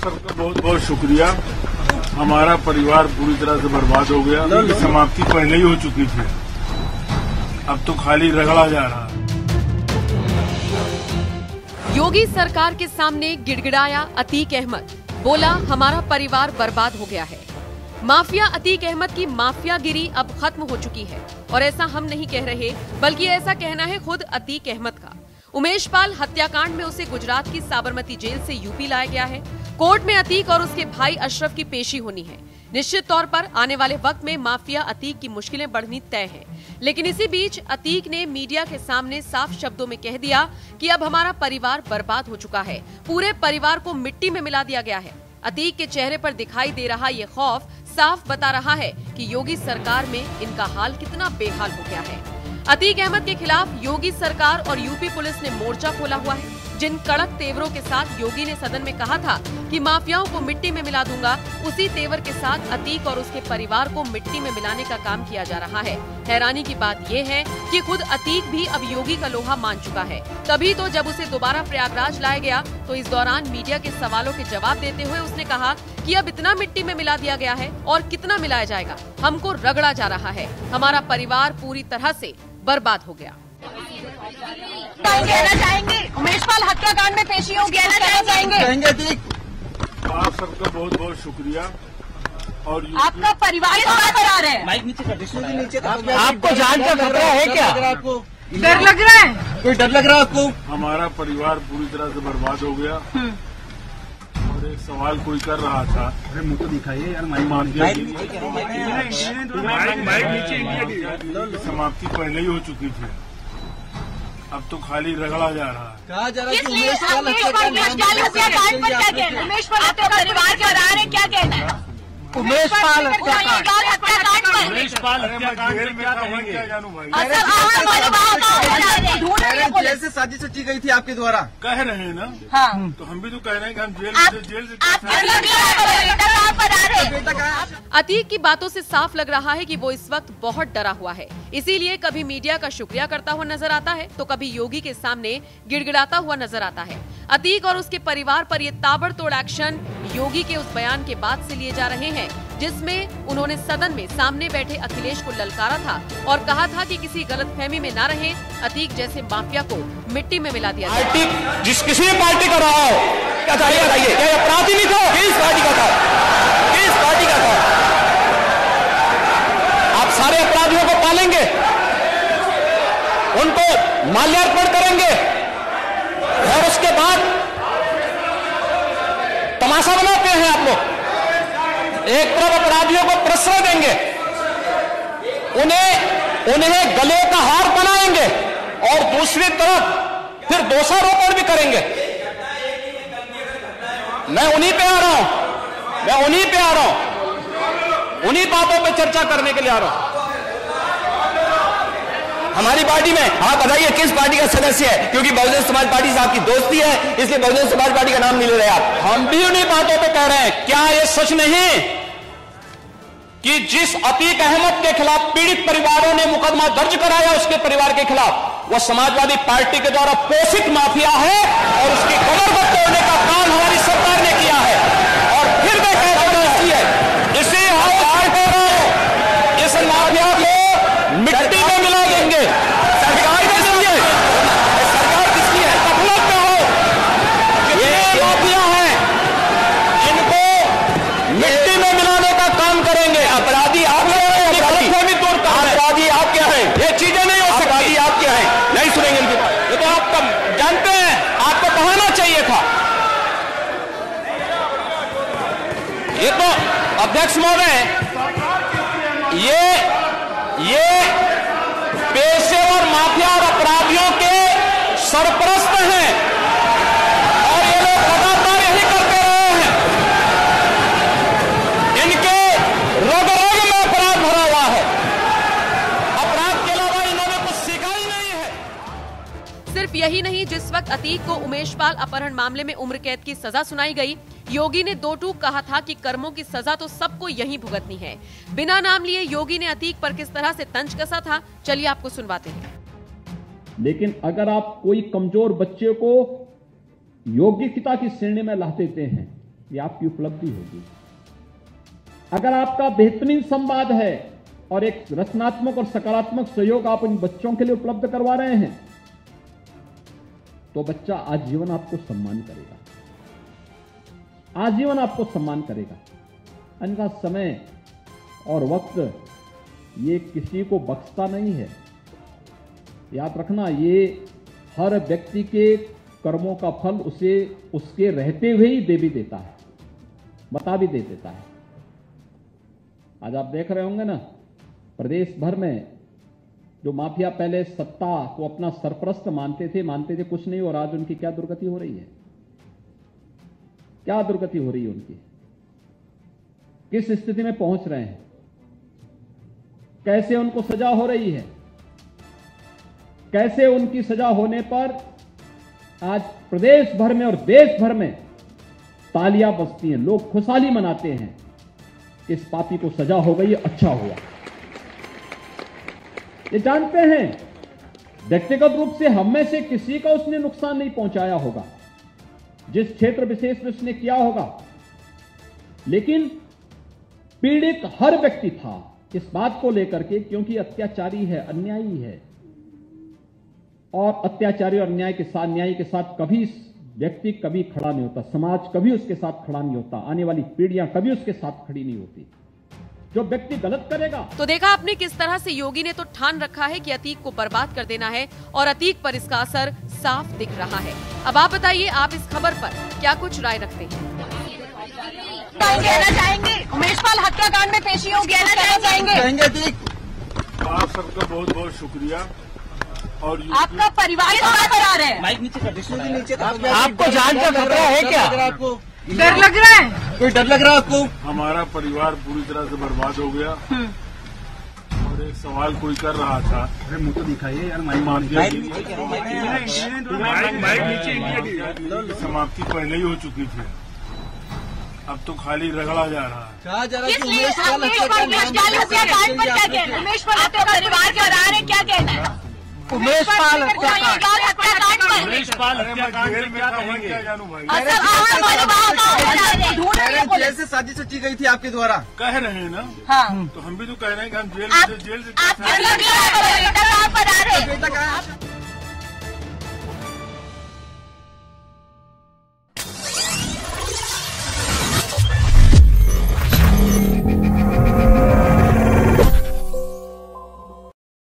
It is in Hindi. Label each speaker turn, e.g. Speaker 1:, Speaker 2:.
Speaker 1: सबका बहुत बहुत शुक्रिया। हमारा परिवार पूरी तरह से बर्बाद हो गया। समाप्ति पहले ही हो चुकी थी। अब तो खाली रगड़ा जा रहा है।
Speaker 2: योगी सरकार के सामने गिड़गिड़ाया अतीक अहमद। बोला हमारा परिवार बर्बाद हो गया है। माफिया अतीक अहमद की माफियागिरी अब खत्म हो चुकी है। और ऐसा हम नहीं कह रहे बल्कि ऐसा कहना है खुद अतीक अहमद का। उमेश पाल हत्याकांड में उसे गुजरात की साबरमती जेल से यूपी लाया गया है। कोर्ट में अतीक और उसके भाई अशरफ की पेशी होनी है। निश्चित तौर पर आने वाले वक्त में माफिया अतीक की मुश्किलें बढ़नी तय है। लेकिन इसी बीच अतीक ने मीडिया के सामने साफ़ शब्दों में कह दिया कि अब हमारा परिवार बर्बाद हो चुका है। पूरे परिवार को मिट्टी में मिला दिया गया है। अतीक के चेहरे पर दिखाई दे रहा ये खौफ साफ़ बता रहा है कि योगी सरकार में इनका हाल कितना बेहाल हो गया है। अतीक अहमद के खिलाफ योगी सरकार और यूपी पुलिस ने मोर्चा खोला हुआ है। जिन कड़क तेवरों के साथ योगी ने सदन में कहा था कि माफियाओं को मिट्टी में मिला दूँगा, उसी तेवर के साथ अतीक और उसके परिवार को मिट्टी में मिलाने का काम किया जा रहा है। हैरानी की बात ये है कि खुद अतीक भी अब योगी का लोहा मान चुका है। तभी तो जब उसे दोबारा प्रयागराज लाया गया तो इस दौरान मीडिया के सवालों के जवाब देते हुए उसने कहा कि अब इतना मिट्टी में मिला दिया गया है और कितना मिलाया जाएगा? हमको रगड़ा जा रहा है। हमारा परिवार पूरी तरह से बर्बाद हो गया।
Speaker 3: कहना चाहेंगे उमेश पाल हत्याकांड में पेशी होगी कहना चाहेंगे।
Speaker 4: ठीक।
Speaker 1: आप सबका बहुत बहुत शुक्रिया। और
Speaker 3: आपका परिवार कहाँ पर आ रहे हैं।
Speaker 4: माइक नीचे कर नीचे
Speaker 5: आपको जान का खतरा है क्या?
Speaker 4: आपको।
Speaker 3: डर लग रहा है
Speaker 4: कोई डर लग रहा है आपको?
Speaker 1: हमारा परिवार पूरी तरह से बर्बाद हो गया। और एक सवाल कोई कर रहा था।
Speaker 4: अरे मुँह तो दिखाइए यार माइक
Speaker 1: समाप्ति पहले ही हो चुकी थी। अब तो खाली रगड़ा जा रहा है।
Speaker 4: कहा जा रहा है उमेश पाल
Speaker 3: है? परिवार के आ रहे क्या कहना है?
Speaker 5: उमेश पाल हत्याकांड।
Speaker 1: जेल
Speaker 4: से साजिश रची गई थी आपके द्वारा।
Speaker 1: कह रहे हैं ना
Speaker 3: हाँ।
Speaker 1: तो हम भी तो कह रहे हैं कि हम जेल से जेल से
Speaker 3: आपके बेटा कहाँ पर आ रहे हैं?
Speaker 4: बेटा कहा
Speaker 2: अतीक की बातों से साफ़ लग रहा है कि वो इस वक्त बहुत डरा हुआ है। इसीलिए कभी मीडिया का शुक्रिया करता हुआ नज़र आता है तो कभी योगी के सामने गिड़गिड़ाता हुआ नज़र आता है। अतीक और उसके परिवार पर ये ताबड़तोड़ एक्शन योगी के उस बयान के बाद से लिए जा रहे हैं। जिसमें उन्होंने सदन में सामने बैठे अखिलेश को ललकारा था और कहा था कि किसी गलतफहमी में ना रहे, अतीक जैसे माफिया को मिट्टी में मिला दिया
Speaker 5: जिस किसी भी पार्टी का रहा हो, क्या बताइए? क्या अपराधी नहीं था? किस पार्टी का था? किस पार्टी का था? आप सारे अपराधियों को पालेंगे। उनको माल्यार्पण करेंगे। और उसके बाद तमाशा बनाते हैं आप लोग। एक तरफ़ अपराधियों को प्रश्रय देंगे। उन्हें उन्हें गले का हार बनाएँगे और दूसरी तरफ़ फिर दोषारोपण भी करेंगे। मैं उन्हीं पे आ रहा हूँ। मैं उन्हीं पे आ रहा हूँ। उन्हीं बातों पे चर्चा करने के लिए आ रहा हूँ। हमारी पार्टी में आप बताइए किस पार्टी का सदस्य है? क्योंकि बहुजन समाज पार्टी से आपकी दोस्ती है, इसलिए बहुजन समाज पार्टी का नाम नहीं ले रहे आप। हम भी उन्हीं बातों पे कह रहे हैं। क्या ये सच नहीं? कि जिस अतीक अहमद के खिलाफ पीड़ित परिवारों ने मुकदमा दर्ज कराया उसके परिवार के खिलाफ वह समाजवादी पार्टी के द्वारा पोषित माफिया है और उसकी कमर को तोड़ने का काम हमारी सरकार ने किया है और फिर मैं कहता हूँ है इसी हाल हो रहा है इस माफिया को मिट्टी में मिला देंगे सरकार किसकी है सरकार किसकी है गफलत में हो ये माफिया है इनको मिट्टी में मिलाने का काम करेंगे अपराधी आप क्या है अपराधी दूर का अपराधी आप क्या है ये चीज़ें नहीं हो सकती आप क्या है नहीं सुनेंगे इनकी बात ये तो आप कम जानते हैं आपको था ये तो अध्यक्ष महोदय ये ये पेशेवर माफिया और अपराधियों के सरपरस्त हैं और ये लोग लगातार यही करते रहे हैं इनके रग रग में अपराध भरा हुआ है अपराध के अलावा इन्होंने कुछ सीखा ही नहीं है
Speaker 2: सिर्फ़ यही नहीं, जिस वक्त अतीक को उमेश पाल अपहरण मामले में उम्र कैद की सजा सुनाई गई, योगी ने दो टूक कहा था कि कर्मों की सजा तो सबको यही भुगतनी है। बिना नाम लिए योगी ने अतीक पर किस तरह से तंज कसा था? चलिए आपको सुनवाते हैं।
Speaker 6: लेकिन अगर आप कोई कमज़ोर बच्चे को योग्यता की श्रेणी में ला देते हैं, ये आपकी उपलब्धि होगी। अगर आपका बेहतरीन संवाद है और एक रचनात्मक और सकारात्मक सहयोग आप इन बच्चों के लिए उपलब्ध करवा रहे हैं तो बच्चा आजीवन आपको सम्मान करेगा। आजीवन आपको सम्मान करेगा। अन्यथा समय और वक्त ये किसी को बख्शता नहीं है। याद रखना, ये हर व्यक्ति के कर्मों का फल उसे, उसके रहते हुए ही दे भी देता है, बता भी दे देता है। आज आप देख रहे होंगे ना, प्रदेश भर में जो माफिया पहले सत्ता को अपना सरप्रस्त मानते थे मानते थे कुछ नहीं, और आज उनकी क्या दुर्गति हो रही है? क्या दुर्गति हो रही है उनकी? किस स्थिति में पहुँच रहे हैं? कैसे उनको सजा हो रही है? कैसे उनकी सजा होने पर आज प्रदेश भर में और देश भर में तालियाँ बजती हैं, लोग खुशहाली मनाते हैं, इस पापी को सजा हो गई अच्छा हुआ। ये जानते हैं, व्यक्तिगत रूप से हम में से किसी का उसने नुकसान नहीं पहुँचाया होगा, जिस क्षेत्र विशेष में उसने किया होगा। लेकिन पीड़ित हर व्यक्ति था, इस बात को लेकर के क्योंकि अत्याचारी है, अन्यायी है। और अत्याचारी और अन्याय के साथ, न्याय के साथ कभी व्यक्ति कभी खड़ा नहीं होता, समाज कभी उसके साथ खड़ा नहीं होता, आने वाली पीढ़ियाँ कभी उसके साथ खड़ी नहीं होती। जो व्यक्ति गलत करेगा।
Speaker 2: तो देखा आपने किस तरह से योगी ने तो ठान रखा है कि अतीक को बर्बाद कर देना है और अतीक पर इसका असर साफ़ दिख रहा है। अब आप बताइए आप इस खबर पर क्या कुछ राय रखते हैं?
Speaker 3: कहना चाहेंगे उमेश पाल हत्याकांड में पेशी होगी कहना चाहेंगे।
Speaker 1: आप सबका बहुत बहुत शुक्रिया। और
Speaker 3: आपका परिवार कहाँ पर आ रहे हैं?
Speaker 4: विष्णु जी नीचे
Speaker 5: आपको जान का खतरा है क्या?
Speaker 4: आपको
Speaker 3: डर लग रहा है?
Speaker 4: कोई डर लग रहा है आपको?
Speaker 1: हमारा परिवार पूरी तरह से बर्बाद हो गया। और एक सवाल कोई कर रहा था।
Speaker 4: अरे मुँह तो दिखाइए यार माइक
Speaker 1: माफिया समाप्ति पहले ही हो चुकी थी। अब तो खाली रगड़ा जा रहा है।
Speaker 4: है
Speaker 3: है परिवार
Speaker 4: उमेश पाल
Speaker 3: जैसे शादी
Speaker 1: उमेश पाल
Speaker 3: है
Speaker 4: जेल से साजिश रची गई थी आपके द्वारा।
Speaker 1: कह रहे हैं ना
Speaker 3: हाँ।
Speaker 1: तो हम भी तो कह रहे हैं कि हम जेल जेल से